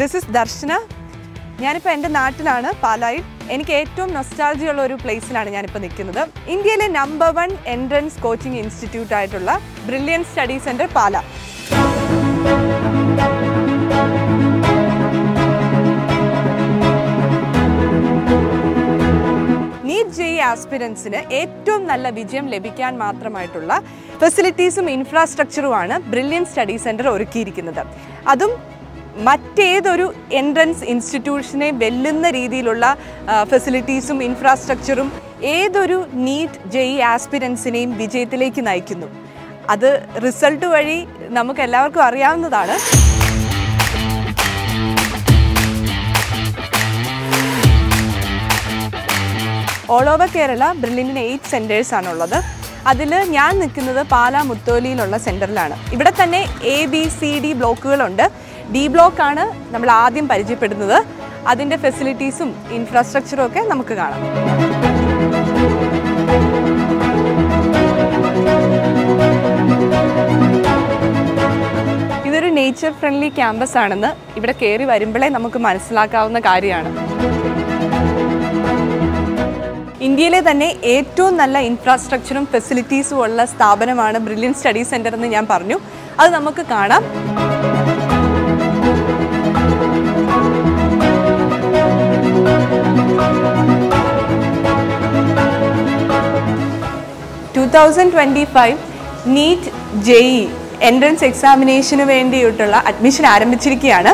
This is ദർശന ഞാനിപ്പോൾ എന്റെ നാട്ടിലാണ് പാലായിൽ. എനിക്ക് ഏറ്റവും നൊസ്റ്റാൾജിയുള്ള ഒരു പ്ലേസിലാണ് ഞാനിപ്പോൾ നിൽക്കുന്നത്. ഇന്ത്യയിലെ number one entrance coaching institute ആയിട്ടുള്ള ബ്രില്യൻ സ്റ്റഡി സെന്റർ പാല. ആസ്പിരൻസിന് ഏറ്റവും നല്ല വിജയം ലഭിക്കാൻ മാത്രമായിട്ടുള്ള ഫെസിലിറ്റീസും ഇൻഫ്രാസ്ട്രക്ചറുമാണ് ബ്രില്യൻ സ്റ്റഡി സെന്റർ ഒരുക്കിയിരിക്കുന്നത്. അതും മറ്റേതൊരു എൻട്രൻസ് ഇൻസ്റ്റിറ്റ്യൂഷനെ വെല്ലുന്ന രീതിയിലുള്ള ഫെസിലിറ്റീസും ഇൻഫ്രാസ്ട്രക്ചറും ഏതൊരു നീറ്റ് ജെയ് ആസ്പിരൻസിനെയും വിജയത്തിലേക്ക് നയിക്കുന്നു. അത് റിസൾട്ട് വഴി നമുക്ക് എല്ലാവർക്കും അറിയാവുന്നതാണ് ഓൾ ഓവർ കേരള ബ്രില്ലിന്റെ എയ്റ്റ് സെന്റേഴ്സ് ആണുള്ളത്. അതിൽ ഞാൻ നിൽക്കുന്നത് പാലാ മുത്തോലിയിലുള്ള സെന്ററിലാണ് ഇവിടെ തന്നെ എ ബി സി ഡി ബ്ലോക്കുകളുണ്ട് ഡി ബ്ലോക്കാണ് നമ്മൾ ആദ്യം പരിചയപ്പെടുന്നത്. അതിന്റെ ഫെസിലിറ്റീസും ഇൻഫ്രാസ്ട്രക്ചറും ഒക്കെ നമുക്ക് കാണാം. ഇതൊരു നേച്ചർ ഫ്രണ്ട്ലി ക്യാമ്പസ് ആണെന്ന് ഇവിടെ കയറി വരുമ്പോഴേ നമുക്ക് മനസ്സിലാക്കാവുന്ന കാര്യമാണ്. ഇന്ത്യയിലെ തന്നെ ഏറ്റവും നല്ല ഇൻഫ്രാസ്ട്രക്ചറും ഫെസിലിറ്റീസും ഉള്ള സ്ഥാപനമാണ് ബ്രില്യൻ സ്റ്റഡി സെന്റർ എന്ന് ഞാൻ പറഞ്ഞു. അത് നമുക്ക് കാണാം. Two thousand twenty five NEET JEE entrance എക്സാമിനേഷന് വേണ്ടിയിട്ടുള്ള അഡ്മിഷൻ ആരംഭിച്ചിരിക്കുകയാണ്.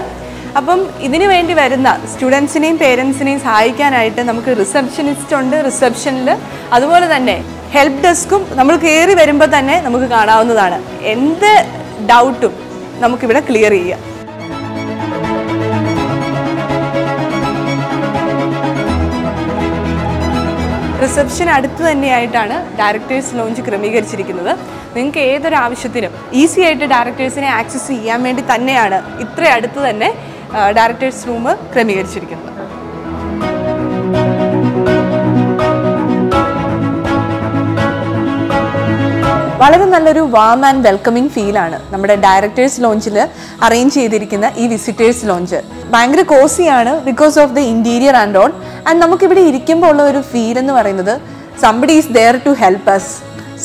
അപ്പം ഇതിനു വേണ്ടി വരുന്ന സ്റ്റുഡൻസിനെയും പേരൻസിനെയും സഹായിക്കാനായിട്ട് നമുക്ക് റിസപ്ഷനിസ്റ്റ് ഉണ്ട്. റിസപ്ഷനിൽ അതുപോലെ തന്നെ ഹെൽപ്പ് ഡെസ്കും നമ്മൾ കയറി വരുമ്പോൾ തന്നെ നമുക്ക് കാണാവുന്നതാണ്. എന്ത് ഡൗട്ടും നമുക്കിവിടെ ക്ലിയർ ചെയ്യാം. റിസപ്ഷൻ അടുത്ത് തന്നെയായിട്ടാണ് ഡയറക്ടേഴ്സ് ലോഞ്ച് ക്രമീകരിച്ചിരിക്കുന്നത്. നിങ്ങൾക്ക് ഏതൊരു ആവശ്യത്തിനും ഈസി ആയിട്ട് ഡയറക്ടേഴ്സിനെ ആക്സസ് ചെയ്യാൻ വേണ്ടി തന്നെയാണ് ഇത്ര അടുത്ത് തന്നെ ഡയറക്ടേഴ്സ് റൂം ക്രമീകരിച്ചിരിക്കുന്നത്. വളരെ നല്ലൊരു വാം ആൻഡ് വെൽക്കമിങ് ഫീലാണ് നമ്മുടെ ഡയറക്ടേഴ്സ് ലോഞ്ചിൽ അറേഞ്ച് ചെയ്തിരിക്കുന്ന ഈ വിസിറ്റേഴ്സ് ലോഞ്ച് ഭയങ്കര കോസിയാണ് because of the interior and on and നമുക്കിവിടെ ഇരിക്കുമ്പോൾ ഉള്ള ഒരു ഫീൽ എന്ന് പറയുന്നത് somebody is there to help us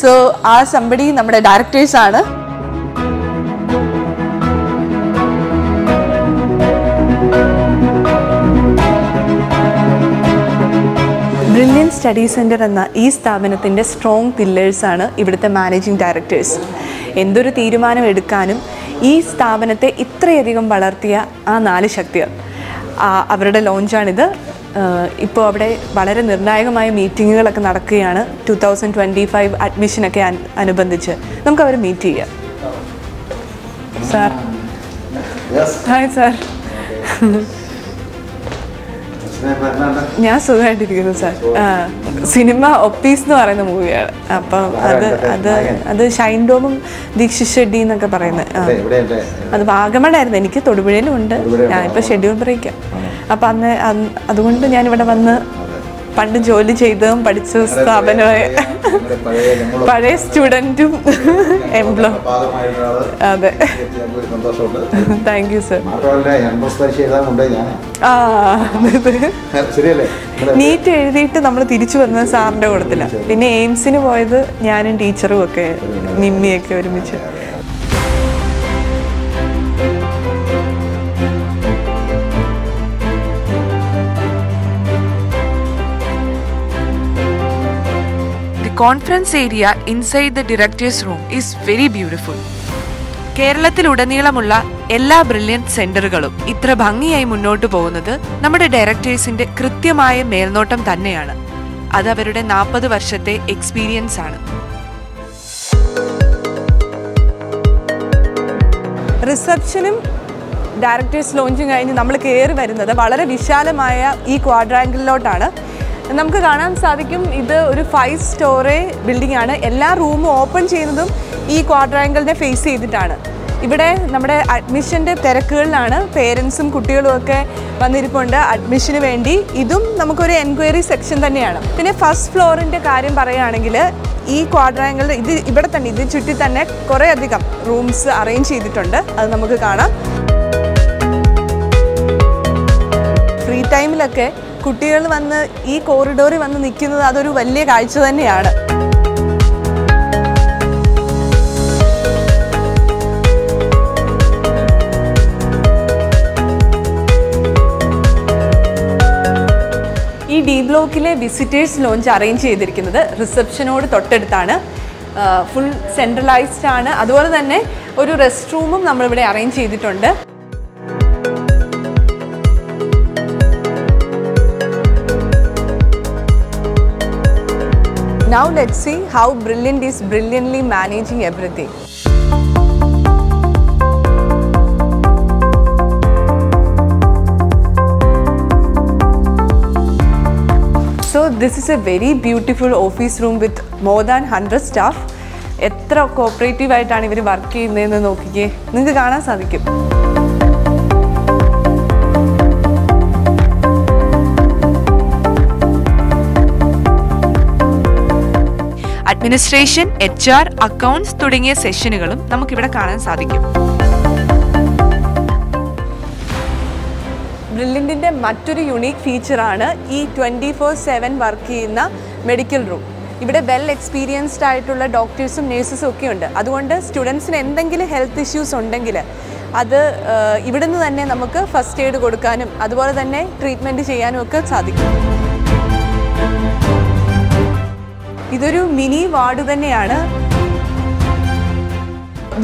so ആ സംബഡി നമ്മുടെ ഡയറക്ടേഴ്സ് ബ്രില്യൻ സ്റ്റഡി സെന്റർ എന്ന ഈ സ്ഥാപനത്തിന്റെ സ്ട്രോങ് പില്ലേഴ്സാണ് ഇവിടുത്തെ മാനേജിംഗ് ഡയറക്ടേഴ്സ് എന്തൊരു തീരുമാനം എടുക്കാനും ഈ സ്ഥാപനത്തെ ഇത്രയധികം വളർത്തിയ ആ നാല് ശക്തികൾ. അവരുടെ ലോഞ്ചാണിത് ഇപ്പോൾ അവിടെ വളരെ നിർണായകമായ മീറ്റിങ്ങുകളൊക്കെ നടക്കുകയാണ്. ടു തൗസൻഡ് ട്വന്റി ഫൈവ് അഡ്മിഷനൊക്കെ അനുബന്ധിച്ച്. നമുക്ക് അവരെ മീറ്റ് ചെയ്യാം. സാർ ഹായ് സാർ ഞാൻ സുഖമായിട്ടിരിക്കുന്നു സാർ. സിനിമ ഒപ്പീസ് എന്ന് പറയുന്ന മൂവിയാണ്. അപ്പം അത് അത് അത് ഷൈൻ ഡോമും ദീക്ഷിത് ഷെഡി എന്നൊക്കെ പറയുന്നത്. അത് വാഗമണായിരുന്നു എനിക്ക് തൊടുപുഴയിലും ഉണ്ട്. ഞാനിപ്പോൾ ഷെഡ്യൂൾ ബ്രേക്കാണ് അപ്പം അന്ന് അതുകൊണ്ട് ഞാൻ ഇവിടെ വന്ന് പണ്ട് ജോലി ചെയ്തതും പഠിച്ച സ്ഥാപനമായ. പഴയ സ്റ്റുഡന്റും എംപ്ലോ അതെ. താങ്ക് യു സർ ആ നീറ്റ് എഴുതിയിട്ട് നമ്മൾ തിരിച്ചു വന്നത് സാറിന്റെ കൂടത്തില്ല പിന്നെ എയിംസിന് പോയത് ഞാനും ടീച്ചറും ഒക്കെ നിമ്മിയൊക്കെ ഒരുമിച്ച്. The conference area inside the director's room is very beautiful. കേരളത്തിലുടനീളമുള്ള എല്ലാ ബ്രില്യൻ സെന്ററുകളും ഇത്ര ഭംഗിയായി മുന്നോട്ട് പോകുന്നത് നമ്മുടെ ഡയറക്ടേഴ്സിന്റെ കൃത്യമായ മേൽനോട്ടം തന്നെയാണ്. അത് അവരുടെ നാൽപ്പത് വർഷത്തെ എക്സ്പീരിയൻസ് ആണ്. റിസപ്ഷനും ഡയറക്ടേഴ്സ് ലോഞ്ചും കഴിഞ്ഞ് നമ്മൾ കയറി വരുന്നത് വളരെ വിശാലമായ ഈ ക്വാഡ്രാങ്കിളിലോട്ടാണ് നമുക്ക് കാണാൻ സാധിക്കും ഇത് ഒരു ഫൈവ് സ്റ്റോറേ ബിൽഡിംഗ് ആണ്. എല്ലാ റൂമും ഓപ്പൺ ചെയ്യുന്നതും ഈ ക്വാഡ്രാങ്കിളിനെ ഫേസ് ചെയ്തിട്ടാണ്. ഇവിടെ നമ്മുടെ അഡ്മിഷന്റെ തിരക്കുകളിലാണ് പേരൻസും കുട്ടികളും ഒക്കെ വന്നിരിപ്പുണ്ട് അഡ്മിഷന് വേണ്ടി. ഇതും നമുക്കൊരു എൻക്വയറി സെക്ഷൻ തന്നെയാണ്. പിന്നെ ഫസ്റ്റ് ഫ്ലോറിന്റെ കാര്യം പറയുകയാണെങ്കിൽ ഈ ക്വാഡ്രാങ്കിൾ ഇത് ഇവിടെ തന്നെ ഇത് ചുറ്റി തന്നെ കുറേയധികം റൂംസ് അറേഞ്ച് ചെയ്തിട്ടുണ്ട്. അത് നമുക്ക് കാണാം. ഫ്രീ ടൈമിലൊക്കെ കുട്ടികൾ വന്ന് ഈ കോറിഡോറിൽ വന്ന് നിൽക്കുന്നത് അതൊരു വലിയ കാഴ്ച തന്നെയാണ്. ഈ ഡി ബ്ലോക്കിലെ വിസിറ്റേഴ്സ് ലോഞ്ച് അറേഞ്ച് ചെയ്തിരിക്കുന്നത് റിസപ്ഷനോട് തൊട്ടടുത്താണ്. ഫുൾ സെൻട്രലൈസ്ഡ് ആണ്. അതുപോലെ തന്നെ ഒരു റെസ്റ്റ് റൂമും നമ്മളിവിടെ അറേഞ്ച് ചെയ്തിട്ടുണ്ട്. Now let's see how Brilliant is brilliantly managing everything. So this is a very beautiful office room with more than 100 staff. എത്ര കോപ്പറേറ്റീവ് ആയിട്ടാണ് ഇവർ വർക്ക് ചെയ്യുന്നതെന്ന് നോക്കിക്കേ നിങ്ങൾക്ക് കാണാൻ സാധിക്കും അഡ്മിനിസ്ട്രേഷൻ എച്ച് ആർ അക്കൗണ്ട്സ് തുടങ്ങിയ സെഷനുകളും നമുക്കിവിടെ കാണാൻ സാധിക്കും. ബ്രില്ലിന്റെ മറ്റൊരു യുണീക്ക് ഫീച്ചറാണ് ഈ ട്വന്റി ഫോർ സെവൻ വർക്ക് ചെയ്യുന്ന മെഡിക്കൽ റൂം ഇവിടെ വെൽ എക്സ്പീരിയൻസ്ഡ് ആയിട്ടുള്ള ഡോക്ടേഴ്സും നേഴ്സസും ഒക്കെ ഉണ്ട്. അതുകൊണ്ട് സ്റ്റുഡൻസിന് എന്തെങ്കിലും ഹെൽത്ത് ഇഷ്യൂസ് ഉണ്ടെങ്കിൽ അത് ഇവിടുന്ന് തന്നെ നമുക്ക് ഫസ്റ്റ് എയ്ഡ് കൊടുക്കാനും അതുപോലെ തന്നെ ട്രീറ്റ്മെന്റ് ചെയ്യാനും ഒക്കെ സാധിക്കും. ഇതൊരു മിനി വാർഡ് തന്നെയാണ്.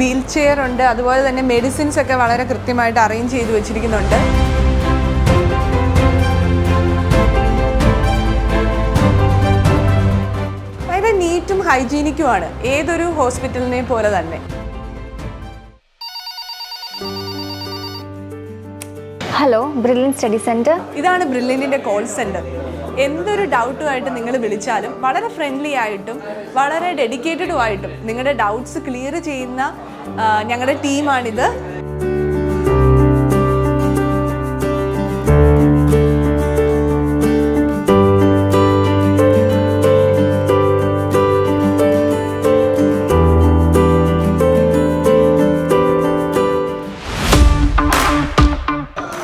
വീൽ ചെയർ ഉണ്ട്. അതുപോലെ തന്നെ മെഡിസിൻസ് ഒക്കെ വളരെ കൃത്യമായിട്ട് അറേഞ്ച് ചെയ്ത് വെച്ചിരിക്കുന്നുണ്ട്. വളരെ നീറ്റും ഹൈജീനിക്കുമാണ്. ഏതൊരു ഹോസ്പിറ്റലിനെ പോലെ തന്നെ. ഹലോ ബ്രില്യൻ സ്റ്റഡി സെന്റർ ഇതാണ് ബ്രില്യന്റെ കോൾ സെന്റർ എന്തൊരു ഡൗട്ടുമായിട്ട് നിങ്ങൾ വിളിച്ചാലും വളരെ ഫ്രണ്ട്ലി ആയിട്ടും വളരെ ഡെഡിക്കേറ്റഡും ആയിട്ടും നിങ്ങളുടെ ഡൗട്ട്സ് ക്ലിയർ ചെയ്യുന്ന ഞങ്ങളുടെ ടീമാണിത്.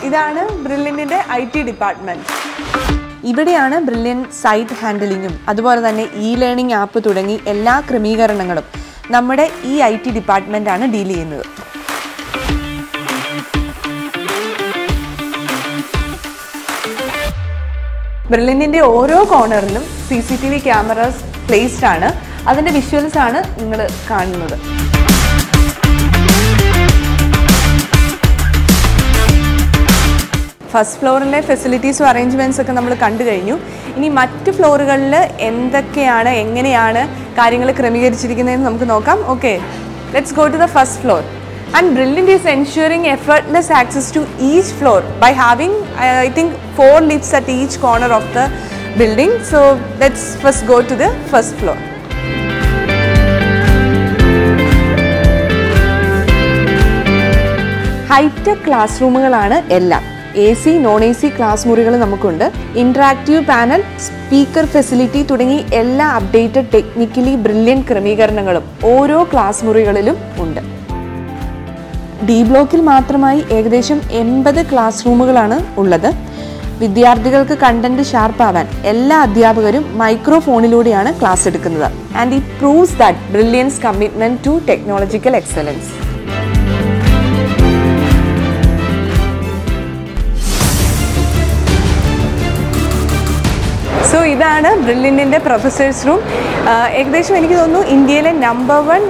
ഇതാണ് ബ്രില്ലിന്റെ ഐ ടി ഡിപ്പാർട്ട്മെന്റ് ഇവിടെയാണ് ബ്രില്യൻ സൈറ്റ് ഹാൻഡിലിങ്ങും അതുപോലെ തന്നെ ഇ ലേണിംഗ് ആപ്പ് തുടങ്ങി എല്ലാ ക്രമീകരണങ്ങളും നമ്മുടെ ഈ ഐ ടി ഡിപ്പാർട്ട്മെന്റാണ് ഡീൽ ചെയ്യുന്നത്. ബ്രില്യന്റിന്റെ ഓരോ കോർണറിലും C C T V cameras placed ആണ്. അതിന്റെ വിഷ്വൽസ് ആണ് നിങ്ങൾ കാണുന്നത്. ഫസ്റ്റ് ഫ്ലോറിലെ ഫെസിലിറ്റീസും അറേഞ്ച്മെന്റ്സ് ഒക്കെ നമ്മൾ കണ്ടു കഴിഞ്ഞു. ഇനി മറ്റ് ഫ്ലോറുകളിൽ എന്തൊക്കെയാണ് എങ്ങനെയാണ് കാര്യങ്ങൾ ക്രമീകരിച്ചിരിക്കുന്നതെന്ന് നമുക്ക് നോക്കാം. Okay let's go to the first floor and Brilliant is ensuring effortless access to each floor by having I think four lifts at each corner of the building so let's first go to the first floor high tech class റൂമുകളാണ് എല്ലാം. A C non A C class മുറികൾ നമുക്കുണ്ട്. Interactive panel speaker facility തുടങ്ങി എല്ലാ updated technically brilliant ക്രമീകരണങ്ങളും ഓരോ class മുറികളിലും ഉണ്ട്. D ബ്ലോക്കിൽ മാത്രമായി ഏകദേശം എൺപത് ക്ലാസ് റൂമുകളാണ് ഉള്ളത്. വിദ്യാർത്ഥികൾക്ക് കണ്ടന്റ് ഷാർപ്പാവാൻ എല്ലാ അധ്യാപകരും മൈക്രോഫോണിലൂടെയാണ് ക്ലാസ് എടുക്കുന്നത്. And it proves that Brilliant's commitment to technological excellence so ഇതാണ് ബ്രില്ലിന്റെ പ്രൊഫസേഴ്സ് റൂം. ഏകദേശം എനിക്ക് തോന്നുന്നു ഇന്ത്യയിലെ നമ്പർ വൺ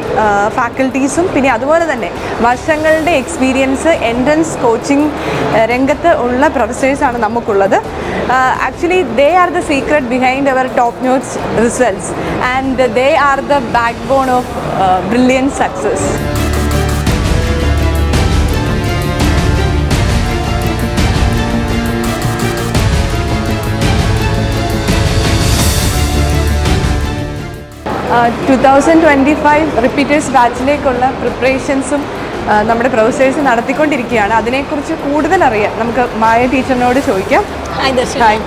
ഫാക്കൽറ്റീസും പിന്നെ അതുപോലെ തന്നെ വർഷങ്ങളുടെ എക്സ്പീരിയൻസ് എൻട്രൻസ് കോച്ചിങ് രംഗത്ത് ഉള്ള പ്രൊഫസേഴ്സാണ് നമുക്കുള്ളത്. Actually they are the secret behind our top notch results and they are the backbone of Brilliant success two thousand twenty five repeaters ബാച്ചിലേക്കുള്ള പ്രിപ്പറേഷൻസും നമ്മുടെ പ്രൊഫസേഴ്സ് നടത്തിക്കൊണ്ടിരിക്കുകയാണ്. അതിനെക്കുറിച്ച് കൂടുതൽ അറിയാം നമുക്ക് മായ ടീച്ചറിനോട് ചോദിക്കാം. ഹായ്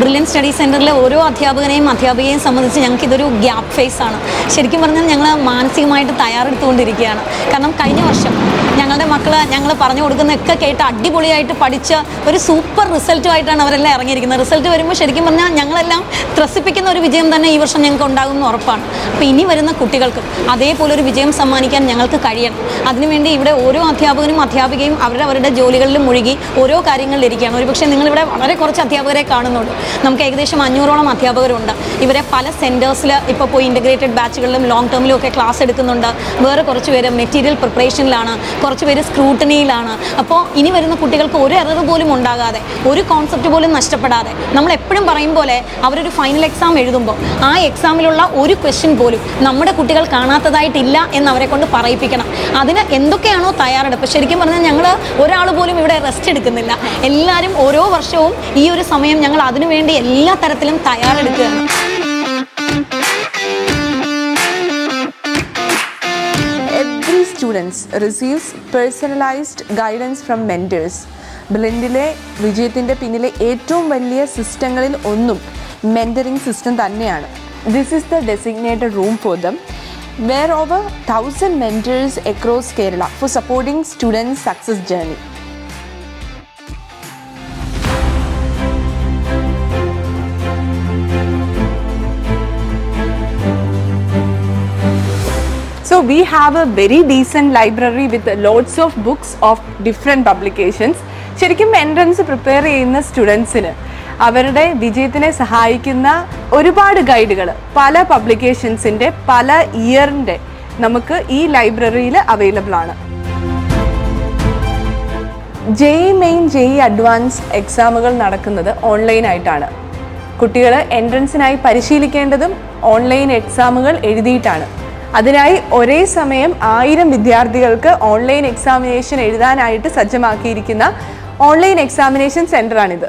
ബ്രില്യൻ സ്റ്റഡി സെന്ററിലെ ഓരോ അധ്യാപകനെയും അധ്യാപികയെയും സംബന്ധിച്ച് ഞങ്ങൾക്ക് ഇതൊരു ഗ്യാപ്പ് ഫേസ് ആണ് ശരിക്കും പറഞ്ഞാൽ ഞങ്ങൾ മാനസികമായിട്ട് തയ്യാറെടുത്തുകൊണ്ടിരിക്കുകയാണ്. കാരണം കഴിഞ്ഞ വർഷം ഞങ്ങളുടെ മക്കൾ ഞങ്ങൾ പറഞ്ഞു കൊടുക്കുന്നതൊക്കെ കേട്ട് അടിപൊളിയായിട്ട് പഠിച്ച് ഒരു സൂപ്പർ റിസൾട്ടുമായിട്ടാണ് അവരെല്ലാം ഇറങ്ങിയിരിക്കുന്നത്. റിസൾട്ട് വരുമ്പോൾ ശരിക്കും പറഞ്ഞാൽ ഞങ്ങളെല്ലാം ത്രസിപ്പിക്കുന്ന ഒരു വിജയം തന്നെ ഈ വർഷം ഞങ്ങൾക്ക് ഉണ്ടാകുമെന്ന് ഉറപ്പാണ്. അപ്പോൾ ഇനി വരുന്ന കുട്ടികൾക്കും അതേപോലെ ഒരു വിജയം സമ്മാനിക്കാൻ ഞങ്ങൾക്ക് കഴിയണം. അതിനുവേണ്ടി ഇവിടെ ഓരോ അധ്യാപകനും അധ്യാപികയും അവരുടെ അവരുടെ ജോലികളിൽ മുഴുകി ഓരോ കാര്യങ്ങളിൽ ഇരിക്കുകയാണ്. ഒരുപക്ഷെ നിങ്ങളിവിടെ വളരെ കുറച്ച് അധ്യാപകരെ കാണുന്നുള്ളൂ. നമുക്ക് ഏകദേശം അഞ്ഞൂറോളം അധ്യാപകരുണ്ട്. ഇവരെ പല സെന്റേഴ്സിൽ ഇപ്പോൾ പോയി ഇന്റഗ്രേറ്റഡ് ബാച്ചുകളിലും ലോങ് ടേമിലും ഒക്കെ ക്ലാസ് എടുക്കുന്നുണ്ട്. വേറെ കുറച്ച് പേര് മെറ്റീരിയൽ പ്രിപ്പറേഷനിലാണ് കുറച്ച് പേര് സ്ക്രൂട്ടണിയിലാണ് അപ്പോൾ ഇനി വരുന്ന കുട്ടികൾക്ക് ഒരു എറർ പോലും ഉണ്ടാകാതെ ഒരു കോൺസെപ്റ്റ് പോലും നഷ്ടപ്പെടാതെ നമ്മൾ എപ്പോഴും പറയും പോലെ അവരൊരു ഫൈനൽ എക്സാം എഴുതുമ്പോൾ ആ എക്സാമിലുള്ള ഒരു ക്വസ്റ്റ്യൻ പോലും നമ്മുടെ കുട്ടികൾ കാണാത്തതായിട്ടില്ല എന്ന് അവരെ കൊണ്ട് പറയിപ്പിക്കണം. അതിന് എന്തൊക്കെയാണോ തയ്യാറെടുപ്പ്? ശരിക്കും പറഞ്ഞാൽ ഞങ്ങൾ ഒരാൾ പോലും ഇവിടെ റെസ്റ്റ് എടുക്കുന്നില്ല. എല്ലാവരും ഓരോ വർഷവും ഈ ഒരു സമയം ഞങ്ങൾ അതിനുവേണ്ടി എല്ലാ തരത്തിലും തയ്യാറെടുക്കുകയാണ്. Students receives personalised guidance from mentors ബ്ലെൻഡിലെ വിജയത്തിന്റെ പിന്നിലെ ഏറ്റവും വലിയ സിസ്റ്റങ്ങളിൽ ഒന്നും മെന്ററിംഗ് സിസ്റ്റം തന്നെയാണ്. This is the designated room for them where over thousand mentors across Kerala for supporting students success journey we have a very decent library with lots of books of different publications. ശരിക്കും entrance prepare ചെയ്യുന്ന സ്റ്റുഡൻസിന് അവരുടെ വിജയത്തിനെ സഹായിക്കുന്ന ഒരുപാട് ഗൈഡുകൾ പല പബ്ലിക്കേഷൻസിന്റെ പല ഇയറിന്റെ നമുക്ക് ഈ ലൈബ്രറിയിൽ അവൈലബിൾ ആണ്. ജെഇ മെയിൻ ജെഇ അഡ്വാൻസ് എക്സാമുകൾ നടക്കുന്നത് ഓൺലൈനായിട്ടാണ് കുട്ടികൾ എൻട്രൻസിനായി പരിശീലിക്കേണ്ടതും ഓൺലൈൻ എക്സാമുകൾ എഴുതിയിട്ടാണ്. അതിനായി ഒരേ സമയം ആയിരം വിദ്യാർത്ഥികൾക്ക് ഓൺലൈൻ എക്സാമിനേഷൻ എഴുതാനായിട്ട് സജ്ജമാക്കിയിരിക്കുന്ന ഓൺലൈൻ എക്സാമിനേഷൻ സെന്ററാണിത്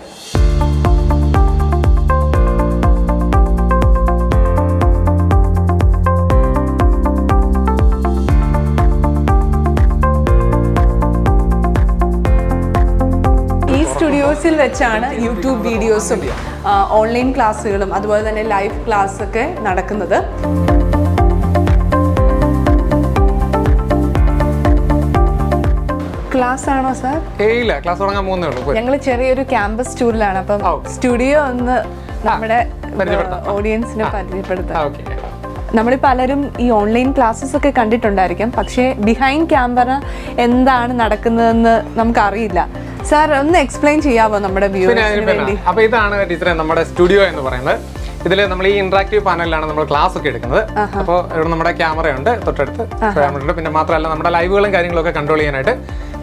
സ്റ്റുഡിയോസിൽ വെച്ചാണ് യൂട്യൂബ് വീഡിയോസും ഓൺലൈൻ ക്ലാസ്സുകളും അതുപോലെ തന്നെ ലൈവ് ക്ലാസ് ഒക്കെ നടക്കുന്നത്. ക്ലാസ് ആണോ സാർ ഇല്ല ക്ലാസ് തുടങ്ങാൻ പോകുന്നേ ഉള്ളൂ ഞങ്ങൾ ചെറിയൊരു ക്യാമ്പസ് ടൂറിലാണ് അപ്പം. സ്റ്റുഡിയോ ഒന്ന് നമ്മുടെ ഓഡിയൻസിനെ പരിചയപ്പെടുത്താം. നമ്മൾ പലരും ഈ ഓൺലൈൻ ക്ലാസ്സസ് ഒക്കെ കണ്ടിട്ടുണ്ടായിരിക്കും പക്ഷേ ബിഹൈൻഡ് ക്യാമറ എന്താണ് നടക്കുന്നതെന്ന് നമുക്കറിയില്ല. സാർ ഒന്ന് എക്സ്പ്ലെയിൻ ചെയ്യാമോ നമ്മുടെ അപ്പൊ ഇതാണ് ടീച്ചറെ നമ്മുടെ സ്റ്റുഡിയോ എന്ന് പറയുന്നത്. ഇതിൽ നമ്മൾ ഈ ഇന്ററാക്റ്റീവ് പാനലിലാണ് നമ്മൾ ക്ലാസ് ഒക്കെ എടുക്കുന്നത്. അപ്പോൾ ഇവിടെ നമ്മുടെ ക്യാമറ ഉണ്ട് തൊട്ടടുത്ത് ക്യാമറ ഉണ്ട്. പിന്നെ മാത്രമല്ല നമ്മുടെ ലൈവുകളും കാര്യങ്ങളൊക്കെ കൺട്രോൾ ചെയ്യാനായിട്ട്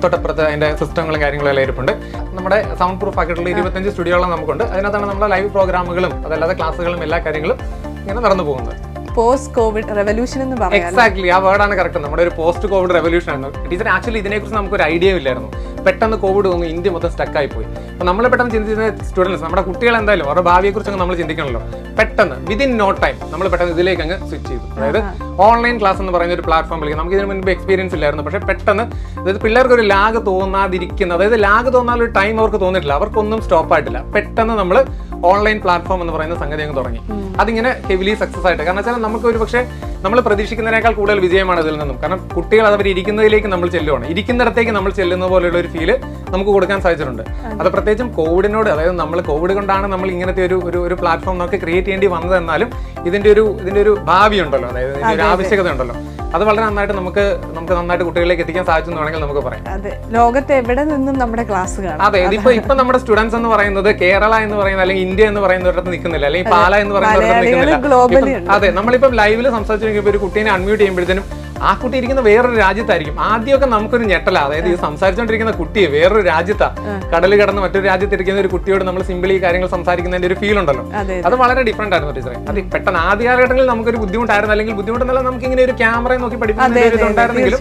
തൊട്ടപ്പുറത്ത് അതിന്റെ സിസ്റ്റങ്ങളും കാര്യങ്ങളും എല്ലാം ഇരിപ്പുണ്ട്. നമ്മുടെ സൗണ്ട് പ്രൂഫ് ആക്കിയിട്ടുള്ള ഇരുപത്തഞ്ച് സ്റ്റുഡിയോകളും നമുക്കുണ്ട്. അതിനകത്താണ് നമ്മുടെ ലൈവ് പ്രോഗ്രാമുകളും അതല്ലാതെ ക്ലാസ്സുകളും എല്ലാ കാര്യങ്ങളും ഇങ്ങനെ നടന്നു പോകുന്നത്. പോസ്റ്റ് കോവിഡ് റെവല്യൂഷൻ എന്ന് പറയാം എക്സാക്ട്ലി ആ വേർഡാണ് കറക്റ്റ് നമ്മുടെ ഒരു പോസ്റ്റ് കോവിഡ് റെവല്യൂഷൻ ആണ്. ടീച്ചർ ആക്ച്വലി ഇതിനെക്കുറിച്ച് നമുക്കൊരു ഐഡിയ ഇല്ലായിരുന്നു. പെട്ടെന്ന് കോവിഡ് വന്നു ഇന്ത്യ മൊത്തം സ്റ്റക്ക് ആയി പോയി അപ്പോൾ നമ്മൾ പെട്ടെന്ന് ചിന്തിക്കുന്ന സ്റ്റുഡൻസ് നമ്മുടെ കുട്ടികൾ എന്തായാലും അവരുടെ ഭാവിയെ കുറിച്ച് നമ്മൾ ചിന്തിക്കണമല്ലോ. പെട്ടെന്ന് വിതിൻ നോ ടൈം നമ്മൾ പെട്ടെന്ന് ഇതിലേക്ക് അങ്ങ് സ്വിച്ച് ചെയ്തു. അതായത് ഓൺലൈൻ ക്ലാസ് എന്ന് പറയുന്ന ഒരു പ്ലാറ്റ്ഫോമിലേക്ക് നമുക്ക് ഇതിന് മുൻപ് എക്സ്പീരിയൻസ് ഇല്ലായിരുന്നു. പക്ഷേ പെട്ടെന്ന് അതായത് പിള്ളേർക്ക് ഒരു ലാഗ് തോന്നാതിരിക്കുന്ന അതായത് ലാഗ് തോന്നാൽ ഒരു ടൈം അവർക്ക് തോന്നിയിട്ടില്ല. അവർക്കൊന്നും സ്റ്റോപ്പ് ആയിട്ടില്ല. പെട്ടെന്ന് നമ്മൾ ഓൺലൈൻ പ്ലാറ്റ്ഫോം എന്ന് പറയുന്ന സംഗതി അങ്ങ് തുടങ്ങി. അതിങ്ങനെ ഹെവിലി സക്സസ് ആയിട്ട്. കാരണം വെച്ചാൽ നമുക്ക് ഒരു പക്ഷേ നമ്മൾ പ്രതീക്ഷിക്കുന്നതിനേക്കാൾ കൂടുതൽ വിജയമാണ് ഇതിൽ നിന്നും. കാരണം കുട്ടികൾ അവർ ഇരിക്കുന്നതിലേക്ക് നമ്മൾ ചെല്ലുവാണ്. ഇരിക്കുന്നിടത്തേക്ക് നമ്മൾ ചെല്ലുന്ന പോലെയുള്ള ഒരു ഫീൽ നമുക്ക് കൊടുക്കാൻ സാധിച്ചിട്ടുണ്ട്. അത്. പ്രത്യേകിച്ചും കോവിഡിനോട് അതായത് നമ്മൾ കോവിഡ് കൊണ്ടാണ് നമ്മൾ ഇങ്ങനത്തെ ഒരു ഒരു ഒരു പ്ലാറ്റ്ഫോം നമുക്ക് ക്രിയേറ്റ് ചെയ്യേണ്ടി വന്നത് എന്നാലും ഇതിന്റെ ഒരു ഇതിന്റെ ഒരു ഭാവി ഉണ്ടല്ലോ അതായത് ഇതിന്റെ ഒരു ആവശ്യകത ഉണ്ടല്ലോ അത് വളരെ നന്നായിട്ട് നമുക്ക് നമുക്ക് നന്നായിട്ട് കുട്ടികളിലേക്ക് എത്തിക്കാൻ സാധിച്ചു എന്ന് വേണമെങ്കിൽ നമുക്ക് പറയാം. അതെ. ലോകത്ത് എവിടെ നിന്നും നമ്മുടെ ക്ലാസ് കാണാം? അതെ ഇതിപ്പോ ഇപ്പൊ നമ്മുടെ സ്റ്റുഡൻസ് എന്ന് പറയുന്നത് കേരള എന്ന് പറയുന്ന അല്ലെങ്കിൽ ഇന്ത്യ എന്ന് പറയുന്ന ഒരിടത്ത് നിൽക്കുന്നില്ല. അല്ലെങ്കിൽ പാല എന്ന് പറയുന്നിടത്ത് നിൽക്കുന്നില്ല. അതെ നമ്മളിപ്പോ ലൈവിൽ സംസാരിച്ചിരിക്കുമ്പോൾ ഒരു കുട്ടീനെ അൺമ്യൂട്ട് ചെയ്യുമ്പോഴത്തേനും ആ കുട്ടി ഇരിക്കുന്ന വേറൊരു രാജ്യത്തായിരിക്കും. ആദ്യമൊക്കെ നമുക്കൊരു ഞെട്ടല. അതായത് ഈ സംസാരിച്ചുകൊണ്ടിരിക്കുന്ന കുട്ടിയെ വേറൊരു രാജ്യത്താ. കടൽ കടന്ന് മറ്റൊരു രാജ്യത്ത് ഇരിക്കുന്ന ഒരു കുട്ടിയോട് നമ്മൾ സിമ്പിളി കാര്യങ്ങൾ സംസാരിക്കുന്നതിന്റെ ഒരു ഫീൽ ഉണ്ടല്ലോ. അത് വളരെ ഡിഫറെന്റ് ആയിരുന്നു ടീച്ചറെ. അത് പെട്ടെന്ന് ആദ്യ കാലഘട്ടങ്ങളിൽ നമുക്കൊരു ബുദ്ധിമുട്ടായിരുന്നു. അല്ലെങ്കിൽ ബുദ്ധിമുട്ടെന്നല്ല നമുക്ക് ഇങ്ങനെ ഒരു ക്യാമറ നോക്കി പഠിപ്പിക്കുന്ന ഒരു ഇതുണ്ടായിരുന്നെങ്കിലും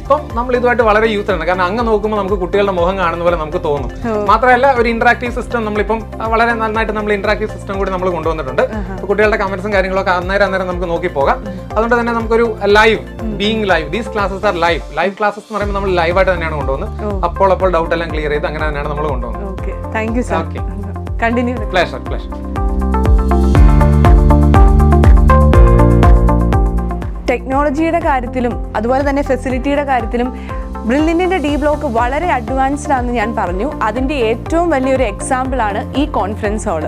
ഇപ്പം നമ്മൾ ഇതുമായിട്ട് വളരെ യൂസ് ആണ്. കാരണം അങ്ങ് നോക്കുമ്പോൾ നമുക്ക് കുട്ടികളുടെ മുഖം കാണുന്ന പോലെ നമുക്ക് തോന്നും. മാത്രമല്ല ഒരു ഇന്ററാക്റ്റീവ് സിസ്റ്റം നമ്മളിപ്പം വളരെ നന്നായിട്ട് നമ്മൾ ഇന്ററാക്റ്റീവ് സിസ്റ്റം കൂടി നമ്മൾ കൊണ്ടുവന്നിട്ടുണ്ട്. കുട്ടികളുടെ കമന്റ്സും കാര്യങ്ങളൊക്കെ അന്നേരം അന്നേരം നമുക്ക് നോക്കി പോകാം. അതുകൊണ്ട് തന്നെ നമുക്കൊരു live being live these classes are live live classes എന്ന് പറയുമ്പോൾ നമ്മൾ ലൈവായിട്ട് തന്നെയാണ് കൊണ്ടുപോകുന്നത് അപ്പോൾ അപ്പോൾ ഡൗട്ട് എല്ലാം ക്ലിയർ ചെയ്ത് അങ്ങനെ തന്നെയാണ് നമ്മൾ കൊണ്ടുപോകുന്നത് okay thank you sir Okay. Continue pleasure pleasure ടെക്നോളജിയുടെ കാര്യത്തിലും അതുപോലെ തന്നെ ഫെസിലിറ്റിയുടെ കാര്യത്തിലും ബ്രില്ലിന്റെ ഡി ബ്ലോക്ക് വളരെ അഡ്വാൻസ്ഡ് ആണെന്ന് ഞാൻ പറഞ്ഞു. അതിന്റെ ഏറ്റവും വലിയൊരു എക്സാമ്പിളാണ് ഈ കോൺഫറൻസ് ഹാൾ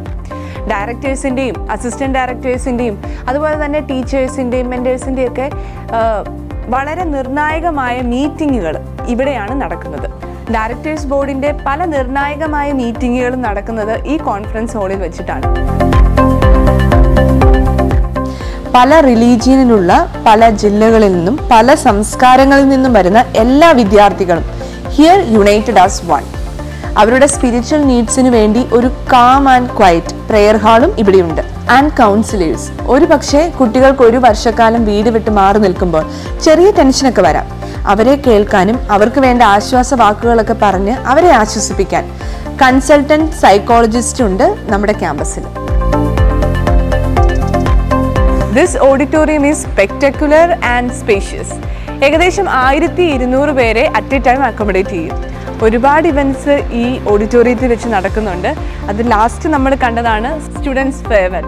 ഡയറക്ടേഴ്സിന്റെയും അസിസ്റ്റന്റ് ഡയറക്ടേഴ്സിന്റെയും അതുപോലെ തന്നെ ടീച്ചേഴ്സിന്റെയും മെന്റേഴ്സിന്റെയും ഒക്കെ വളരെ നിർണായകമായ മീറ്റിങ്ങുകൾ ഇവിടെയാണ് നടക്കുന്നത്. ഡയറക്ടേഴ്സ് ബോർഡിന്റെ പല നിർണായകമായ മീറ്റിങ്ങുകളും നടക്കുന്നത് ഈ കോൺഫറൻസ് ഹാളിൽ വെച്ചിട്ടാണ്. പല റിലീജിയനിലുള്ള പല ജില്ലകളിൽ നിന്നും പല സംസ്കാരങ്ങളിൽ നിന്നും വരുന്ന എല്ലാ വിദ്യാർത്ഥികളും ഹിയർ യുണൈറ്റഡ് ആസ് വൺ അവരുടെ സ്പിരിച്വൽ നീഡ്സിന് വേണ്ടി ഒരു കാം ആൻഡ് ക്വയറ്റ് പ്രെയർ ഹാളും ഇവിടെയുണ്ട്. ആൻഡ് കൗൺസിലേഴ്സ് ഒരു പക്ഷേ കുട്ടികൾക്ക് ഒരു വർഷക്കാലം വീട് വിട്ട് മാറി നിൽക്കുമ്പോൾ ചെറിയ ടെൻഷനൊക്കെ വരാം. അവരെ കേൾക്കാനും അവർക്ക് വേണ്ട ആശ്വാസ വാക്കുകളൊക്കെ പറഞ്ഞ് അവരെ ആശ്വസിപ്പിക്കാൻ. കൺസൾട്ടന്റ് സൈക്കോളജിസ്റ്റ് ഉണ്ട് നമ്മുടെ ക്യാമ്പസിൽ. This auditorium is spectacular and spacious ഏകദേശം ആയിരത്തി ഇരുന്നൂറ് പേരെ അറ്റ് എ ടൈം അക്കോമഡേറ്റ് ചെയ്യും. ഒരുപാട് ഇവന്റ്സ് ഈ ഓഡിറ്റോറിയത്തിൽ വെച്ച് നടക്കുന്നുണ്ട്. അത് ലാസ്റ്റ് നമ്മൾ കണ്ടതാണ് students favour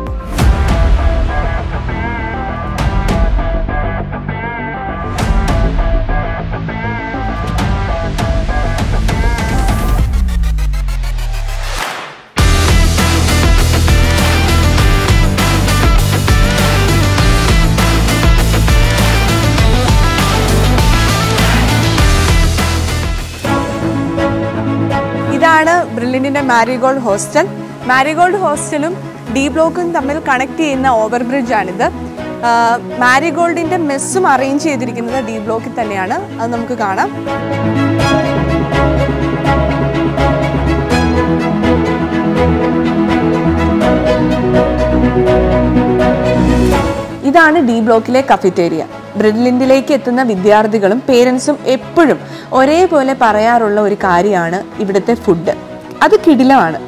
marigold hostel marigold ഹോസ്റ്റലും D ബ്ലോക്കും തമ്മിൽ കണക്ട് ചെയ്യുന്ന ഓവർ ബ്രിഡ്ജാണിത് മാരിഗോൾഡിന്റെ മെസ്സും അറേഞ്ച് ചെയ്തിരിക്കുന്നത് ഡി ബ്ലോക്കിൽ തന്നെയാണ്. അത് നമുക്ക് കാണാം. ഇതാണ് ഡി ബ്ലോക്കിലെ കഫിറ്റേരിയ ബ്രിഡ്ലിൻഡിലേക്ക് എത്തുന്ന വിദ്യാർത്ഥികളും പേരൻസും എപ്പോഴും ഒരേപോലെ പറയാറുള്ള ഒരു കാര്യമാണ് ഇവിടുത്തെ ഫുഡ് അത് കിടിലമാണ്.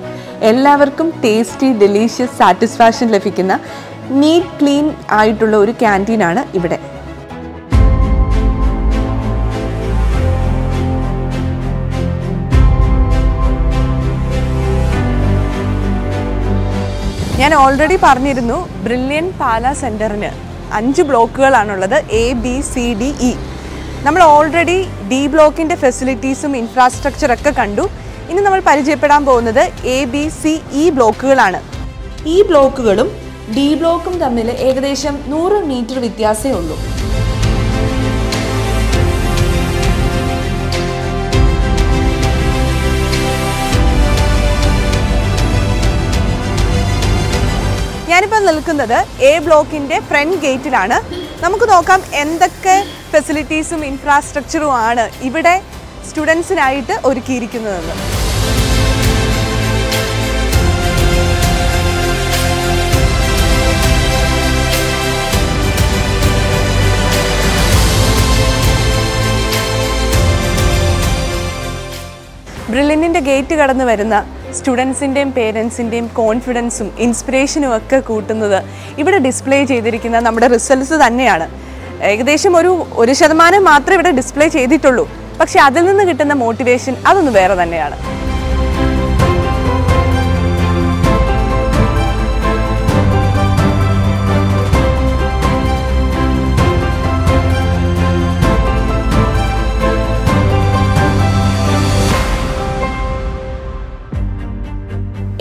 എല്ലാവർക്കും ടേസ്റ്റി ഡെലീഷ്യസ് സാറ്റിസ്ഫാക്ഷൻ ലഭിക്കുന്ന നീറ്റ് ക്ലീൻ ആയിട്ടുള്ള ഒരു ക്യാന്റീനാണ് ഇവിടെ. ഞാൻ ഓൾറെഡി പറഞ്ഞിരുന്നു ബ്രില്യൻ പാല സെന്ററിന് അഞ്ച് ബ്ലോക്കുകളാണുള്ളത് A B C D E നമ്മൾ ഓൾറെഡി ഡി ബ്ലോക്കിന്റെ ഫെസിലിറ്റീസും ഇൻഫ്രാസ്ട്രക്ചറൊക്കെ കണ്ടു. ഇനി നമ്മൾ പരിചയപ്പെടാൻ പോകുന്നത് എ ബി സി ഇ ബ്ലോക്കുകളാണ്. ഈ ബ്ലോക്കുകളും ഡി ബ്ലോക്കും തമ്മിൽ ഏകദേശം നൂറ് മീറ്റർ വ്യത്യാസമേ ഉള്ളൂ. ഞാനിപ്പോൾ നിൽക്കുന്നത് എ ബ്ലോക്കിന്റെ ഫ്രണ്ട് ഗേറ്റിലാണ്. നമുക്ക് നോക്കാം എന്തൊക്കെ ഫെസിലിറ്റീസും ഇൻഫ്രാസ്ട്രക്ചറും ആണ് ഇവിടെ സ്റ്റുഡൻസിനായിട്ട് ഒരുക്കിയിരിക്കുന്നതെന്ന്. ബ്രില്യന്റിന്റെ ഗേറ്റ് കടന്ന് വരുന്ന സ്റ്റുഡൻസിന്റെയും പേരൻസിന്റെയും കോൺഫിഡൻസും ഇൻസ്പിറേഷനും ഒക്കെ കൂട്ടുന്നത് ഇവിടെ ഡിസ്പ്ലേ ചെയ്തിരിക്കുന്ന നമ്മുടെ റിസൾട്ട്സ് തന്നെയാണ്. ഏകദേശം ഒരു ഒരു ശതമാനം മാത്രമേ ഇവിടെ ഡിസ്പ്ലേ ചെയ്തിട്ടുള്ളൂ. പക്ഷേ അതിൽ നിന്ന് കിട്ടുന്ന മോട്ടിവേഷൻ അതൊന്ന് വേറെ തന്നെയാണ്.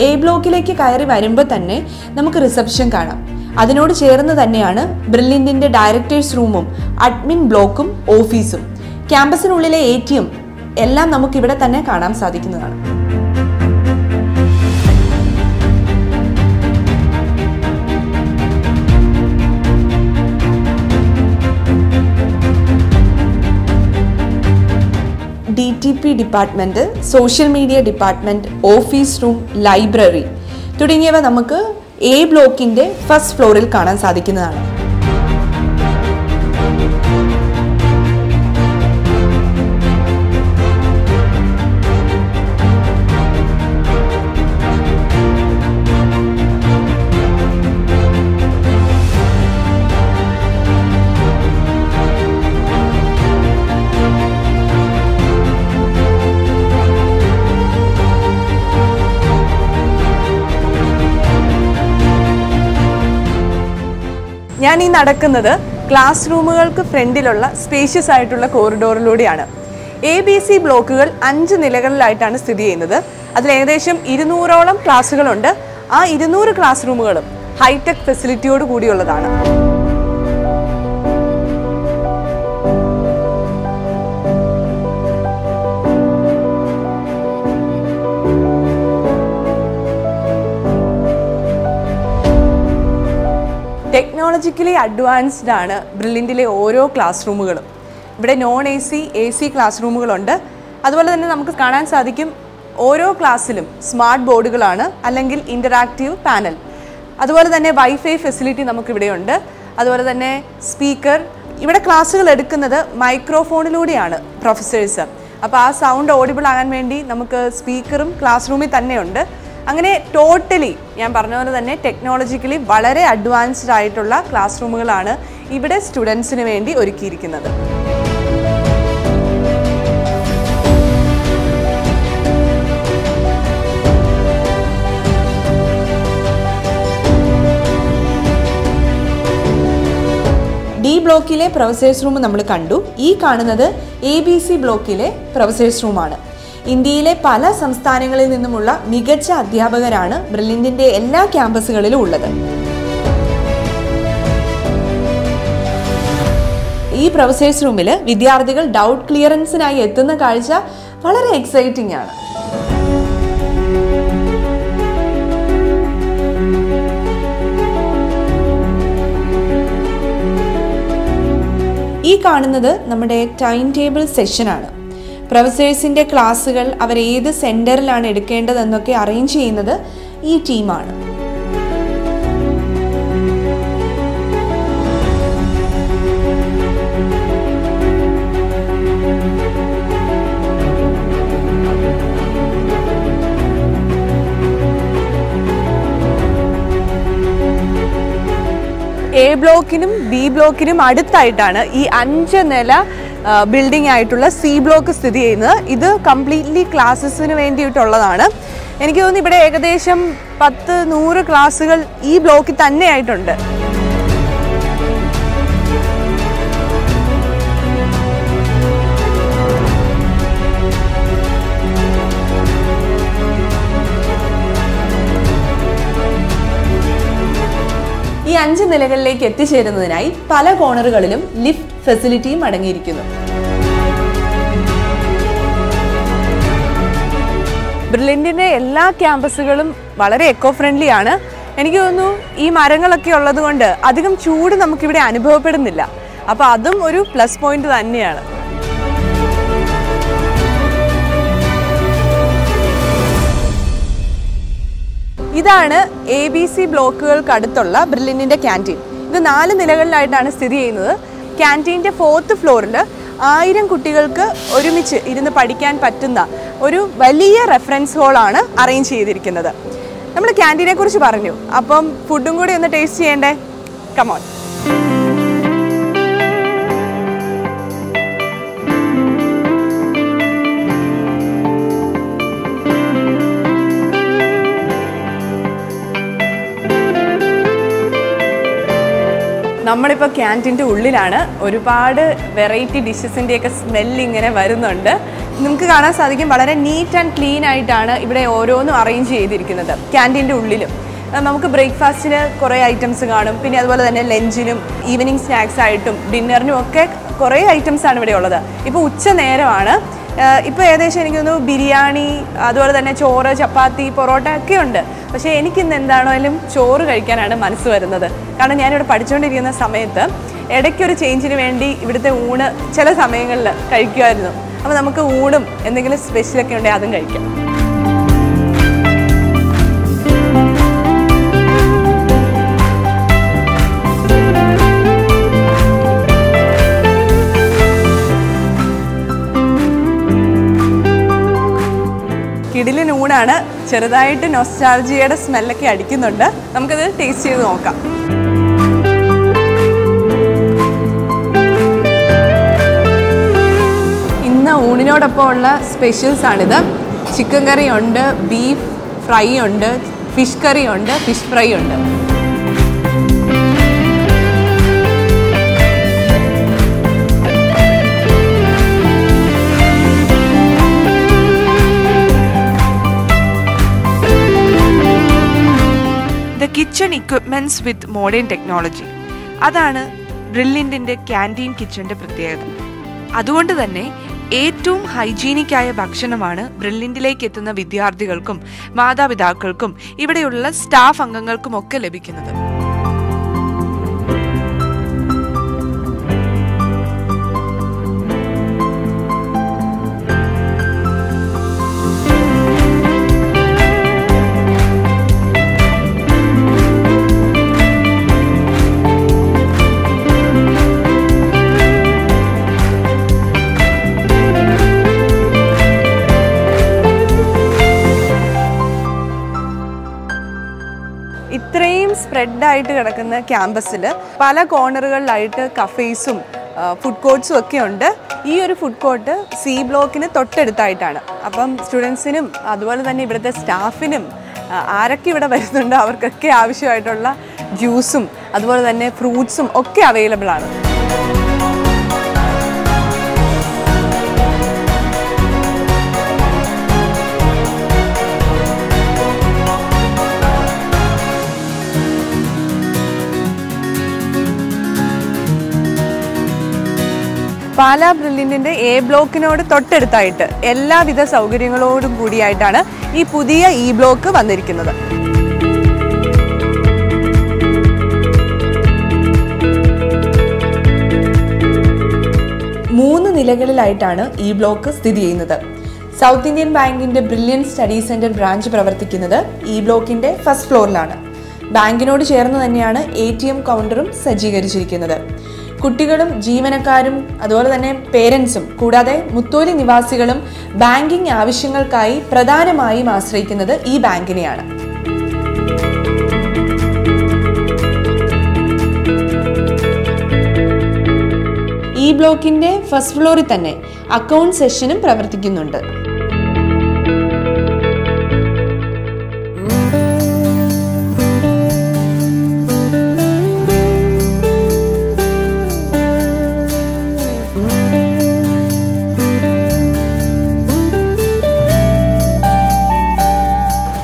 എ ബ്ലോക്കിലേക്ക് കയറി വരുമ്പോൾ തന്നെ നമുക്ക് റിസപ്ഷൻ കാണാം. അതിനോട് ചേർന്ന് തന്നെയാണ് ബ്രില്ലിന്റെ ഡയറക്ടേഴ്സ് റൂമും അഡ്മിൻ ബ്ലോക്കും ഓഫീസും ക്യാമ്പസിനുള്ളിലെ എ എല്ലാം നമുക്കിവിടെ തന്നെ കാണാൻ സാധിക്കുന്നതാണ്. T P department social media department office room library തുടങ്ങിയവ നമുക്ക് എ ബ്ലോക്കിന്റെ ഫസ്റ്റ് ഫ്ലോറിൽ കാണാൻ സാധിക്കുന്നതാണ്. ഞാൻ ഈ നടക്കുന്നത് ക്ലാസ് റൂമുകൾക്ക് ഫ്രണ്ടിലുള്ള സ്പേഷ്യസ് ആയിട്ടുള്ള കോറിഡോറിലൂടെയാണ് എ ബി സി ബ്ലോക്കുകൾ അഞ്ച് നിലകളിലായിട്ടാണ് സ്ഥിതി ചെയ്യുന്നത്. അതിൽ ഏകദേശം ഇരുന്നൂറോളം ക്ലാസ്സുകളുണ്ട്. ആ ഇരുന്നൂറ് ക്ലാസ് റൂമുകളും ഹൈടെക് ഫെസിലിറ്റിയോട് കൂടിയുള്ളതാണ്. ടെക്നോളജിക്കലി അഡ്വാൻസ്ഡ് ആണ് ബ്രില്ലിന്റിലെ ഓരോ ക്ലാസ് റൂമുകളും ഇവിടെ non A C A C class റൂമുകളുണ്ട് അതുപോലെ തന്നെ നമുക്ക് കാണാൻ സാധിക്കും ഓരോ ക്ലാസ്സിലും സ്മാർട്ട് ബോർഡുകളാണ് അല്ലെങ്കിൽ ഇന്ററാക്റ്റീവ് പാനൽ അതുപോലെ തന്നെ വൈഫൈ ഫെസിലിറ്റി നമുക്കിവിടെയുണ്ട്. അതുപോലെ തന്നെ സ്പീക്കർ ഇവിടെ ക്ലാസ്സുകൾ എടുക്കുന്നത് മൈക്രോഫോണിലൂടെയാണ് പ്രൊഫസേഴ്സ് അപ്പോൾ ആ സൗണ്ട് ഓഡിബിൾ ആകാൻ വേണ്ടി നമുക്ക് സ്പീക്കറും ക്ലാസ് റൂമിൽ തന്നെയുണ്ട്. അങ്ങനെ ടോട്ടലി ഞാൻ പറഞ്ഞ പോലെ തന്നെ ടെക്നോളജിക്കലി വളരെ അഡ്വാൻസ്ഡ് ആയിട്ടുള്ള ക്ലാസ് റൂമുകളാണ് ഇവിടെ സ്റ്റുഡൻസിന് വേണ്ടി ഒരുക്കിയിരിക്കുന്നത്. ഡി ബ്ലോക്കിലെ പ്രൊഫസേഴ്സ് റൂം നമ്മൾ കണ്ടു. ഈ കാണുന്നത് എ ബി സി ബ്ലോക്കിലെ പ്രൊഫസേഴ്സ് റൂമാണ്. ഇന്ത്യയിലെ പല സംസ്ഥാനങ്ങളിൽ നിന്നുമുള്ള മികച്ച അധ്യാപകരാണ് ബ്രില്ലിന്റെ എല്ലാ ക്യാമ്പസുകളിലും ഉള്ളത്. ഈ പ്രൊഫസേഴ്സ് റൂമിൽ വിദ്യാർത്ഥികൾ ഡൗട്ട് ക്ലിയറൻസിനായി എത്തുന്ന കാഴ്ച വളരെ എക്സൈറ്റിംഗ് ആണ്. ഈ കാണുന്നത് നമ്മുടെ ടൈം ടേബിൾ സെഷനാണ് പ്രൊഫസേഴ്സിന്റെ ക്ലാസ്സുകൾ അവർ ഏത് സെന്ററിലാണ് എടുക്കേണ്ടതെന്നൊക്കെ അറേഞ്ച് ചെയ്യുന്നത് ഈ ടീമാണ്. എ ബ്ലോക്കിനും ബി ബ്ലോക്കിനും അടുത്തായിട്ടാണ് ഈ അഞ്ച് നില ബിൽഡിംഗ് ആയിട്ടുള്ള സി ബ്ലോക്ക് സ്ഥിതി ചെയ്യുന്നത്. ഇത് കംപ്ലീറ്റ്ലി ക്ലാസ്സസിന് വേണ്ടിയിട്ടുള്ളതാണ്. എനിക്ക് തോന്നുന്നു ഇവിടെ ഏകദേശം പത്ത് നൂറ് ക്ലാസ്സുകൾ ഈ ബ്ലോക്കിൽ തന്നെയായിട്ടുണ്ട് ഈ അഞ്ച് നിലകളിലേക്ക് എത്തിച്ചേരുന്നതിനായി പല കോണറുകളിലും ലിഫ്റ്റ് ഫെസിലിറ്റിയും അടങ്ങിയിരിക്കുന്നു. ബ്രില്യന്റിന്റെ എല്ലാ ക്യാമ്പസുകളും വളരെ എക്കോ ഫ്രണ്ട്ലി ആണ്. എനിക്ക് തോന്നുന്നു ഈ മരങ്ങളൊക്കെ ഉള്ളത് കൊണ്ട് അധികം ചൂട് നമുക്കിവിടെ അനുഭവപ്പെടുന്നില്ല. അപ്പോൾ അതും ഒരു പ്ലസ് പോയിന്റ് തന്നെയാണ്. ഇതാണ് എ ബി സി ബ്ലോക്കുകൾക്കടുത്തുള്ള ബ്രില്ലിനിന്റെ ക്യാന്റീൻ ഇത് നാല് നിലകളിലായിട്ടാണ് സ്ഥിതി ചെയ്യുന്നത്. ക്യാന്റീന്റെ ഫോർത്ത് ഫ്ലോറിൽ ആയിരം കുട്ടികൾക്ക് ഒരുമിച്ച് ഇരുന്ന് പഠിക്കാൻ പറ്റുന്ന ഒരു വലിയ റെഫറൻസ് ഹോളാണ് അറേഞ്ച് ചെയ്തിരിക്കുന്നത്. നമ്മൾ ക്യാന്റീനെ കുറിച്ച് പറഞ്ഞു. അപ്പം ഫുഡും കൂടി ഒന്ന് ടേസ്റ്റ് ചെയ്യണ്ടേ? കമോൺ നമ്മളിപ്പോൾ ക്യാന്റീന്റെ ഉള്ളിലാണ് ഒരുപാട് വെറൈറ്റി ഡിഷസിന്റെയൊക്കെ സ്മെല്ല് ഇങ്ങനെ വരുന്നുണ്ട്. നമുക്ക് കാണാൻ സാധിക്കും വളരെ നീറ്റ് ആൻഡ് ക്ലീൻ ആയിട്ടാണ് ഇവിടെ ഓരോന്നും അറേഞ്ച് ചെയ്തിരിക്കുന്നത് ക്യാന്റീന്റെ ഉള്ളിലും. നമുക്ക് ബ്രേക്ക്ഫാസ്റ്റിന് കുറേ ഐറ്റംസ് കാണും. പിന്നെ അതുപോലെ തന്നെ ലഞ്ചിനും ഈവനിങ് സ്നാക്സ് ആയിട്ടും ഡിന്നറിനും ഒക്കെ കുറേ ഐറ്റംസ് ആണ് ഇവിടെ ഉള്ളത്. ഇപ്പോൾ ഉച്ച നേരമാണ്. ഇപ്പോൾ ഏകദേശം എനിക്ക് ബിരിയാണി അതുപോലെ തന്നെ ചോറ് ചപ്പാത്തി പൊറോട്ട ഒക്കെ ഉണ്ട്. പക്ഷേ എനിക്കിന്ന് എന്താണേലും ചോറ് കഴിക്കാനാണ് മനസ്സ് വരുന്നത്. കാരണം ഞാനിവിടെ പഠിച്ചുകൊണ്ടിരിക്കുന്ന സമയത്ത് ഇടയ്ക്കൊരു ചേഞ്ചിന് വേണ്ടി ഇവിടുത്തെ ഊണ് ചില സമയങ്ങളിൽ കഴിക്കുമായിരുന്നു. അപ്പോൾ നമുക്ക് ഊണും എന്തെങ്കിലും സ്പെഷ്യലൊക്കെ ഉണ്ടെങ്കിൽ അതും കഴിക്കാം. ഊണാണ് ചെറുതായിട്ട് നൊസ്റ്റാൾജിയയുടെ സ്മെല്ലൊക്കെ അടിക്കുന്നുണ്ട്. നമുക്കത് ടേസ്റ്റ് ചെയ്ത് നോക്കാം. ഇന്ന് ഊണിനോടൊപ്പം ഉള്ള സ്പെഷ്യൽസാണിത് ചിക്കൻ കറി ഉണ്ട് ബീഫ് ഫ്രൈ ഉണ്ട് ഫിഷ് കറി ഉണ്ട് ഫിഷ് ഫ്രൈ ഉണ്ട്. Kitchen equipments with modern technology അതാണ് ബ്രില്യന്റിന്റെ ക്യാന്റീൻ കിച്ചന്റെ പ്രത്യേകത. അതുകൊണ്ട് തന്നെ ഏറ്റവും ഹൈജീനിക്കായ ഭക്ഷണമാണ് ബ്രില്യന്റിലേക്ക് എത്തുന്ന വിദ്യാർത്ഥികൾക്കും മാതാപിതാക്കൾക്കും ഇവിടെയുള്ള സ്റ്റാഫ് അംഗങ്ങൾക്കും ഒക്കെ ലഭിക്കുന്നത്. സ്പ്രെഡായിട്ട് കിടക്കുന്ന ക്യാമ്പസിൽ പല കോർണറുകളിലായിട്ട് കഫേസും ഫുഡ് കോർട്ട്സും ഒക്കെ ഉണ്ട്. ഈ ഒരു ഫുഡ് കോർട്ട് സി ബ്ലോക്കിന് തൊട്ടടുത്തായിട്ടാണ്. അപ്പം സ്റ്റുഡൻസിനും അതുപോലെ തന്നെ ഇവിടുത്തെ സ്റ്റാഫിനും ആരൊക്കെ ഇവിടെ വരുന്നുണ്ടോ അവർക്കൊക്കെ ആവശ്യമായിട്ടുള്ള ജ്യൂസും അതുപോലെ തന്നെ ഫ്രൂട്ട്സും ഒക്കെ അവൈലബിൾ ആണ്. പാലാ ബ്രില്ലിന്റെ എ ബ്ലോക്കിനോട് തൊട്ടടുത്തായിട്ട് എല്ലാവിധ സൗകര്യങ്ങളോടും കൂടിയായിട്ടാണ് ഈ പുതിയ ഇ ബ്ലോക്ക് വന്നിരിക്കുന്നത്. മൂന്ന് നിലകളിലായിട്ടാണ് ഈ ബ്ലോക്ക് സ്ഥിതി ചെയ്യുന്നത്. സൗത്ത് ഇന്ത്യൻ ബാങ്കിന്റെ ബ്രില്യൻ സ്റ്റഡി സെന്റർ ബ്രാഞ്ച് പ്രവർത്തിക്കുന്നത് ഈ ബ്ലോക്കിന്റെ ഫസ്റ്റ് ഫ്ലോറിലാണ്. ബാങ്കിനോട് ചേർന്ന് തന്നെയാണ് എ കൗണ്ടറും സജ്ജീകരിച്ചിരിക്കുന്നത്. കുട്ടികളും ജീവനക്കാരും അതുപോലെ തന്നെ പേരൻസും കൂടാതെ മുത്തോലി നിവാസികളും ബാങ്കിംഗ് ആവശ്യങ്ങൾക്കായി പ്രധാനമായും ആശ്രയിക്കുന്നത് ഈ ബാങ്കിനെയാണ്. ഈ ബ്ലോക്കിന്റെ ഫസ്റ്റ് ഫ്ലോറിൽ തന്നെ അക്കൗണ്ട് സെഷനും പ്രവർത്തിക്കുന്നുണ്ട്.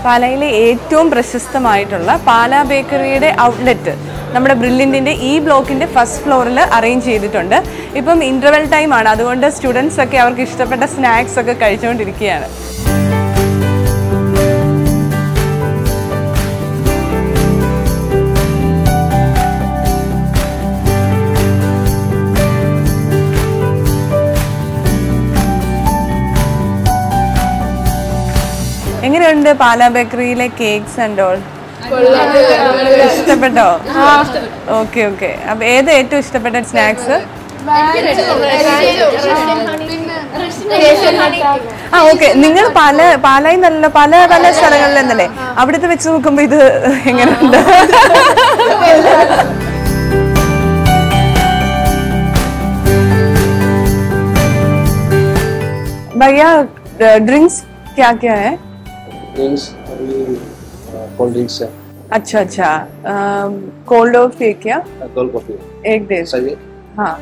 പാലയിലെ ഏറ്റവും പ്രശസ്തമായിട്ടുള്ള പാലാ ബേക്കറിയുടെ ഔട്ട്ലെറ്റ് നമ്മുടെ ബ്രില്ലിന്റെ ഈ ബ്ലോക്കിന്റെ ഫസ്റ്റ് ഫ്ലോറിൽ അറേഞ്ച് ചെയ്തിട്ടുണ്ട്. ഇപ്പം ഇന്റർവെൽ ടൈമാണ് അതുകൊണ്ട് സ്റ്റുഡൻസ് ഒക്കെ അവർക്ക് ഇഷ്ടപ്പെട്ട സ്നാക്സ് ഒക്കെ കഴിച്ചുകൊണ്ടിരിക്കുകയാണ്. എങ്ങനെയുണ്ട് പാലാ ബേക്കറിയിലെ കേക്ക്സ് ആൻഡ് ഓൾ ഇഷ്ടപ്പെട്ടോ ഓക്കെ ഓക്കെ അപ്പൊ ഏത് ഏറ്റവും ഇഷ്ടപ്പെട്ട സ്നാക്സ് ആ ഓക്കെ നിങ്ങൾ പല പാലായി നല്ല പല പല സ്ഥലങ്ങളിൽ നിന്നല്ലേ അവിടുത്തെ വെച്ച് നോക്കുമ്പോ ഇത് എങ്ങനെയുണ്ട് भैया ड्रिंक्स क्या क्या है ड्रिंक्स अभी कोल्ड ड्रिंक्स है अच्छा अच्छा कोल्ड ऑफ ये क्या कोल्ड कॉफी एक डेढ़ चाहिए हाँ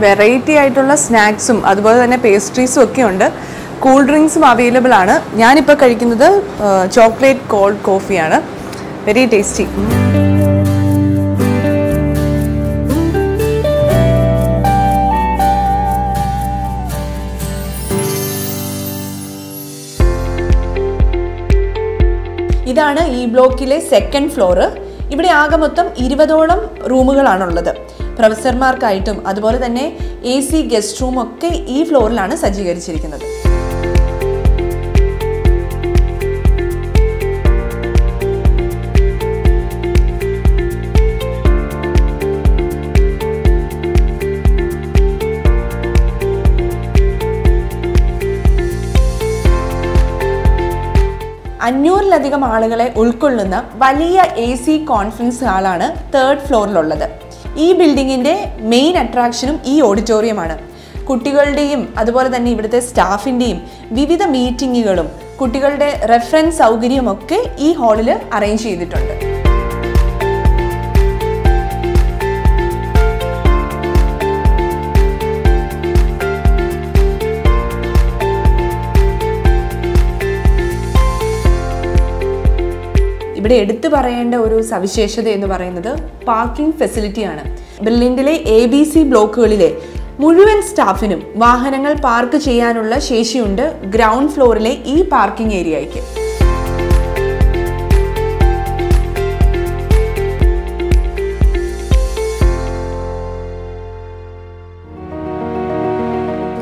വെറൈറ്റി ആയിട്ടുള്ള സ്നാക്സും അതുപോലെ തന്നെ പേസ്ട്രീസും ഒക്കെ ഉണ്ട് കൂൾ ഡ്രിങ്ക്സും അവൈലബിൾ ആണ് ഞാനിപ്പോൾ കഴിക്കുന്നത് ചോക്ലേറ്റ് കോൾഡ് കോഫിയാണ് വെരി ടേസ്റ്റി ഇതാണ് ഈ ബ്ലോക്കിലെ സെക്കൻഡ് ഫ്ലോറ് ഇവിടെ ആകെ മൊത്തം ഇരുപതോളം റൂമുകളാണുള്ളത്. പ്രൊഫസർമാർക്കായിട്ടും അതുപോലെ തന്നെ എ സി ഗസ്റ്റ് റൂമൊക്കെ ഈ ഫ്ലോറിലാണ് സജ്ജീകരിച്ചിരിക്കുന്നത്. അഞ്ഞൂറിലധികം ആളുകളെ ഉൾക്കൊള്ളുന്ന വലിയ എ സി കോൺഫറൻസ് ഹാളാണ് തേർഡ് ഫ്ലോറിലുള്ളത് ഈ ബിൽഡിങ്ങിന്റെ മെയിൻ അട്രാക്ഷനും ഈ ഓഡിറ്റോറിയമാണ് കുട്ടികളുടെയും അതുപോലെ തന്നെ ഇവിടുത്തെ സ്റ്റാഫിന്റെയും വിവിധ മീറ്റിങ്ങുകളും കുട്ടികളുടെ റെഫറൻസ് സൗകര്യമൊക്കെ ഈ ഹാളിൽ അറേഞ്ച് ചെയ്തിട്ടുണ്ട്. ഇവിടെ എടുത്തു പറയേണ്ട ഒരു സവിശേഷത എന്ന് പറയുന്നത് പാർക്കിംഗ് ഫെസിലിറ്റിയാണ് ബെർലിൻഡിലെ എ ബി സി ബ്ലോക്കുകളിലെ മുഴുവൻ സ്റ്റാഫിനും വാഹനങ്ങൾ പാർക്ക് ചെയ്യാനുള്ള ശേഷിയുണ്ട് ഗ്രൗണ്ട് ഫ്ലോറിലെ ഈ പാർക്കിംഗ് ഏരിയയ്ക്ക്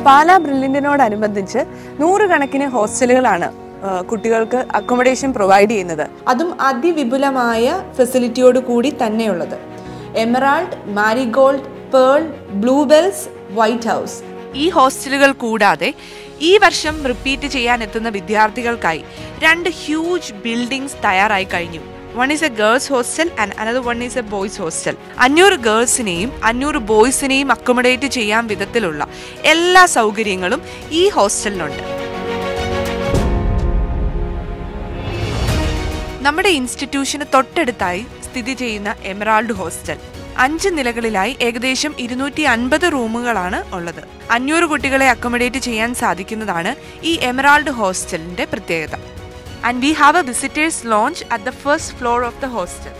പാലാ ബ്രില്ലിന്റിനോടനുബന്ധിച്ച് നൂറുകണക്കിന് ഹോസ്റ്റലുകളാണ് കുട്ടികൾക്ക് അക്കോമഡേഷൻ പ്രൊവൈഡ് ചെയ്യുന്നത്. അതും അതിവിപുലമായ ഫെസിലിറ്റിയോട് കൂടി തന്നെയുള്ളത്. Emerald Marigold Pearl Bluebells White House ഈ ഹോസ്റ്റലുകൾ കൂടാതെ ഈ വർഷം റിപ്പീറ്റ് ചെയ്യാൻ എത്തുന്ന വിദ്യാർത്ഥികൾക്കായി രണ്ട് ഹ്യൂജ് ബിൽഡിംഗ്സ് തയ്യാറായി കഴിഞ്ഞു. One is a girls hostel and another one is a boys hostel അഞ്ഞൂറ് ഗേൾസിനെയും അഞ്ഞൂറ് ബോയ്സിനെയും അക്കോമഡേറ്റ് ചെയ്യാൻ വിധത്തിലുള്ള എല്ലാ സൗകര്യങ്ങളും ഈ ഹോസ്റ്റലിനുണ്ട് നമ്മുടെ ഇൻസ്റ്റിറ്റ്യൂഷന് തൊട്ടടുത്തായി സ്ഥിതി ചെയ്യുന്ന എമറാൾഡ് ഹോസ്റ്റൽ. അഞ്ച് നിലകളിലായി ഏകദേശം ഇരുന്നൂറ്റി അൻപത് റൂമുകളാണ് ഉള്ളത്. അഞ്ഞൂറ് കുട്ടികളെ അക്കോമഡേറ്റ് ചെയ്യാൻ സാധിക്കുന്നതാണ് ഈ എമറാൾഡ് ഹോസ്റ്റലിന്റെ പ്രത്യേകത. And we have a visitors lounge at the first floor of the hostel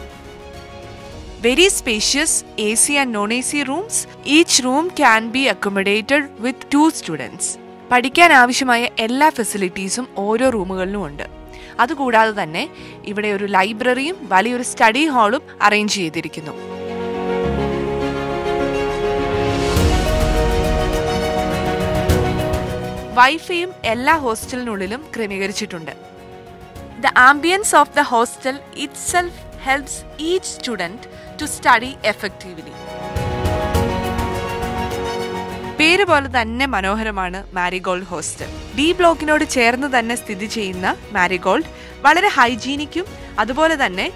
very spacious A C and non A C rooms each room can be accommodated with two students പഠിക്കാൻ ആവശ്യമായ എല്ലാ ഫെസിലിറ്റീസും ഓരോ റൂമുകളിലും ഉണ്ട്. അതുകൂടാതെ തന്നെ ഇവിടെ ഒരു ലൈബ്രറിയും വലിയൊരു സ്റ്റഡി ഹാളും അറേഞ്ച് ചെയ്തിരിക്കുന്നു വൈഫൈയും എല്ലാ ഹോസ്റ്റലിനുള്ളിലും ക്രമീകരിച്ചിട്ടുണ്ട് the ambience of the hostel itself helps each student to study effectively. പേര് പോലെ തന്നെ മനോഹരമാണ് മാരിഗോൾഡ് ഹോസ്റ്റൽ ഡി ബ്ലോക്കിനോട് ചേർന്ന് തന്നെ സ്ഥിതി ചെയ്യുന്ന മാരിഗോൾഡ് വളരെ ഹൈജീനിക്കും അതുപോലെ തന്നെ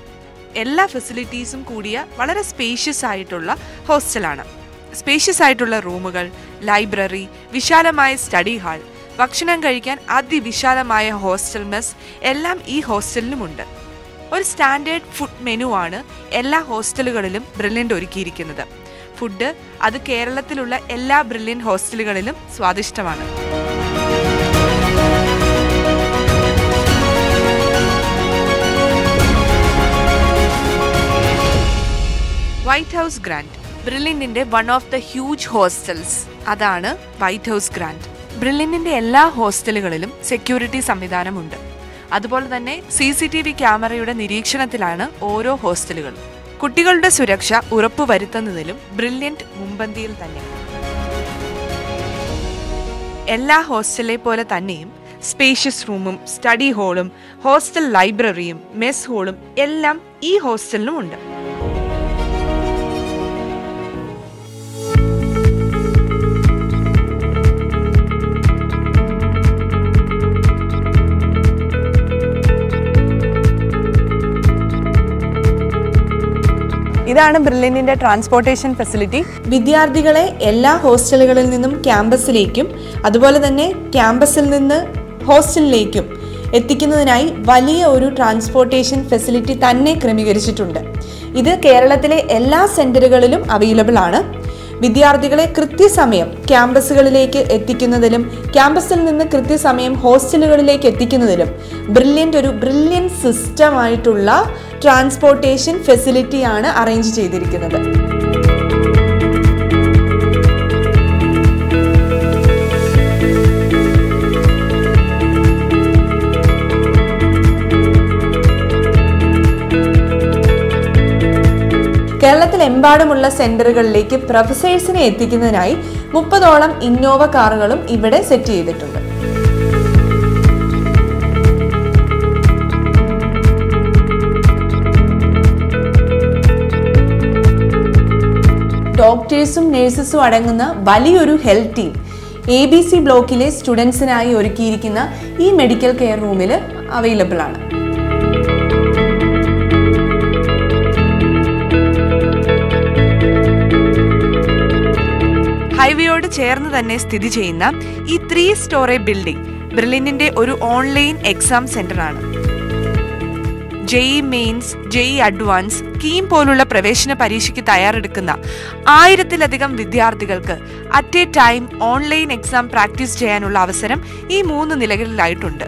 എല്ലാ ഫെസിലിറ്റീസും കൂടിയ വളരെ സ്പേഷ്യസ് ആയിട്ടുള്ള ഹോസ്റ്റലാണ്. സ്പേഷ്യസ് ആയിട്ടുള്ള റൂമുകൾ ലൈബ്രറി വിശാലമായ സ്റ്റഡി ഹാൾ ഭക്ഷണം കഴിക്കാൻ അതിവിശാലമായ ഹോസ്റ്റൽ മെസ് എല്ലാം ഈ ഹോസ്റ്റലിലുമുണ്ട്. ഒരു സ്റ്റാൻഡേർഡ് ഫുഡ് മെനു ആണ് എല്ലാ ഹോസ്റ്റലുകളിലും ബ്രില്യന്റ് ഒരുക്കിയിരിക്കുന്നത്. ഫുഡ് അത് കേരളത്തിലുള്ള എല്ലാ ബ്രില്യൻ ഹോസ്റ്റലുകളിലും സ്വാദിഷ്ടമാണ്. White House grand ബ്രില്യന്റിന്റെ one of the huge hostels അതാണ് വൈറ്റ് ഹൗസ് ഗ്രാൻഡ് ബ്രില്യന്റിന്റെ എല്ലാ ഹോസ്റ്റലുകളിലും സെക്യൂരിറ്റി സംവിധാനമുണ്ട്. അതുപോലെ തന്നെ സി സി ടി വി ക്യാമറയുടെ നിരീക്ഷണത്തിലാണ് ഓരോ ഹോസ്റ്റലുകളും. കുട്ടികളുടെ സുരക്ഷ ഉറപ്പുവരുത്തുന്നതിലും ബ്രില്യന്റ് മുമ്പന്തിയിൽ തന്നെ. എല്ലാ ഹോസ്റ്റലെ പോലെ തന്നെയും സ്പേഷ്യസ് റൂമും സ്റ്റഡി ഹാളും ഹോസ്റ്റൽ ലൈബ്രറിയും മെസ് ഹാളും എല്ലാം ഈ ഹോസ്റ്റലിനും ഉണ്ട്. ഇതാണ് ബ്രില്യന്റിന്റെ ട്രാൻസ്പോർട്ടേഷൻ ഫെസിലിറ്റി വിദ്യാർത്ഥികളെ എല്ലാ ഹോസ്റ്റലുകളിൽ നിന്നും ക്യാമ്പസിലേക്കും അതുപോലെ തന്നെ ക്യാമ്പസിൽ നിന്ന് ഹോസ്റ്റലിലേക്കും എത്തിക്കുന്നതിനായി വലിയ ഒരു ട്രാൻസ്പോർട്ടേഷൻ ഫെസിലിറ്റി തന്നെ ക്രമീകരിച്ചിട്ടുണ്ട്. ഇത് കേരളത്തിലെ എല്ലാ സെന്ററുകളിലും അവൈലബിൾ ആണ്. വിദ്യാർത്ഥികളെ കൃത്യസമയം ക്യാമ്പസുകളിലേക്ക് എത്തിക്കുന്നതിലും ക്യാമ്പസിൽ നിന്ന് കൃത്യസമയം ഹോസ്റ്റലുകളിലേക്ക് എത്തിക്കുന്നതിലും ബ്രില്യന്റ് ഒരു ബ്രില്യൻ സിസ്റ്റമായിട്ടുള്ള ട്രാൻസ്പോർട്ടേഷൻ ഫെസിലിറ്റിയാണ് അറേഞ്ച് ചെയ്തിരിക്കുന്നത്. കേരളത്തിലെമ്പാടുമുള്ള സെന്ററുകളിലേക്ക് പ്രൊഫസേഴ്സിനെ എത്തിക്കുന്നതിനായി മുപ്പതോളം ഇന്നോവ കാറുകളും ഇവിടെ സെറ്റ് ചെയ്തിട്ടുണ്ട്. ഡോക്ടേഴ്സും നഴ്സസും അടങ്ങുന്ന വലിയൊരു health team A B C ബ്ലോക്കിലെ സ്റ്റുഡൻസിനായി ഒരുക്കിയിരിക്കുന്ന ഈ മെഡിക്കൽ കെയർ റൂമിൽ അവൈലബിൾ ആണ്. ഹൈവേയോട് ചേർന്ന് തന്നെ സ്ഥിതി ചെയ്യുന്ന ഈ ത്രീ സ്റ്റോറേ ബിൽഡിംഗ് ബ്രില്യന്റിന്റെ ഒരു ഓൺലൈൻ എക്സാം സെന്റർ ആണ്. JEE Mains JEE advance KEAM പോലുള്ള പ്രവേശന പരീക്ഷയ്ക്ക് തയ്യാറെടുക്കുന്ന ആയിരത്തിലധികം വിദ്യാർത്ഥികൾക്ക് at a time online exam practice ചെയ്യാനുള്ള അവസരം ഈ മൂന്ന് നിലകളിലായിട്ടുണ്ട്.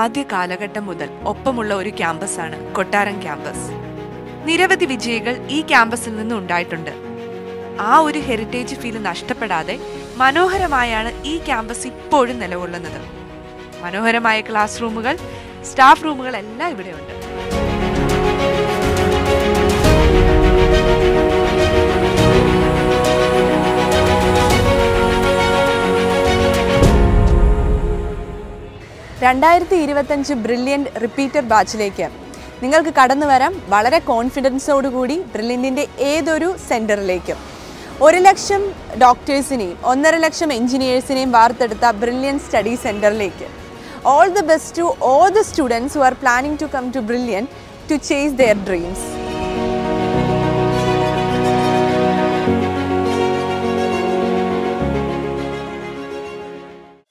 ആദ്യ കാലഘട്ടം മുതൽ ഒപ്പമുള്ള ഒരു ക്യാമ്പസാണ് കൊട്ടാരം ക്യാമ്പസ്. നിരവധി വിജയികൾ ഈ ക്യാമ്പസിൽ നിന്ന് ഉണ്ടായിട്ടുണ്ട്. ആ ഒരു ഹെറിറ്റേജ് ഫീൽ നഷ്ടപ്പെടാതെ മനോഹരമായാണ് ഈ ക്യാമ്പസ് ഇപ്പോഴും നിലകൊള്ളുന്നത്. മനോഹരമായ ക്ലാസ് റൂമുകൾ സ്റ്റാഫ് റൂമുകൾ എല്ലാം ഇവിടെയുണ്ട്. രണ്ടായിരത്തി ഇരുപത്തഞ്ച് ബ്രില്യന്റ് റിപ്പീറ്റർ ബാച്ചിലേക്ക്. നിങ്ങൾക്ക് കടന്നു വരാം വളരെ കോൺഫിഡൻസോടുകൂടി ബ്രില്യന്റിന്റെ ഏതൊരു സെന്ററിലേക്കും. ഒരു ലക്ഷം ഡോക്ടേഴ്സിനെയും ഒന്നര ലക്ഷം എഞ്ചിനീയേഴ്സിനെയും വാർത്തെടുത്ത ബ്രില്യൻ സ്റ്റഡി സെന്ററിലേക്ക്. All the best to all the students who are planning to come to Brilliant to chase their dreams